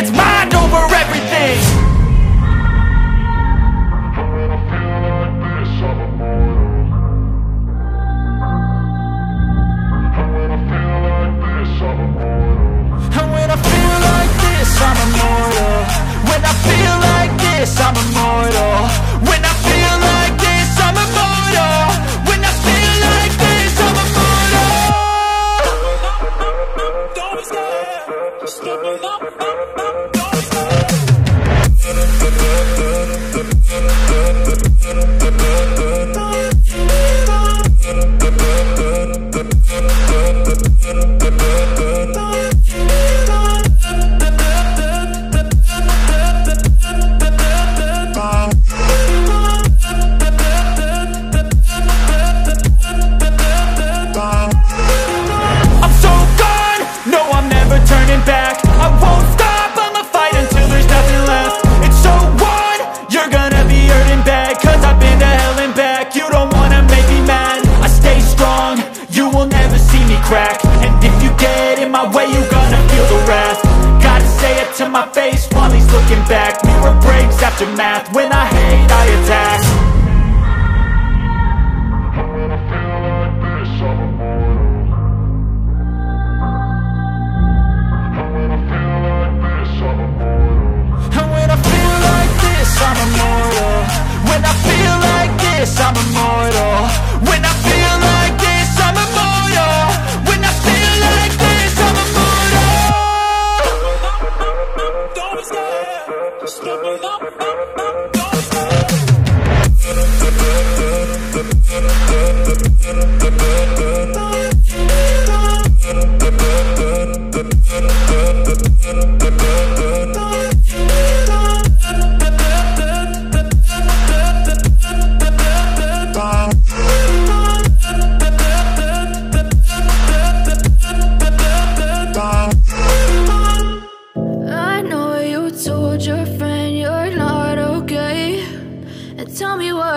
It's mind over everything. I feel like this, I'm immortal. When I feel like this, I'm immortal. When I turning back. I won't stop, I'ma fight until there's nothing left. It's so on, you're gonna be hurting bad Cause I've been to hell and back. You don't wanna make me mad I stay strong, you will never see me crack. And if you get in my way, you're gonna feel the wrath. Gotta say it to my face while he's looking back. Mirror breaks after math, when I hate I attack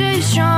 you're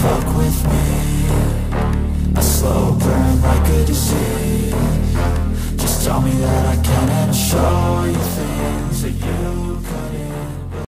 fuck with me. A slow burn like a disease. Just tell me that I can and I'll show you things.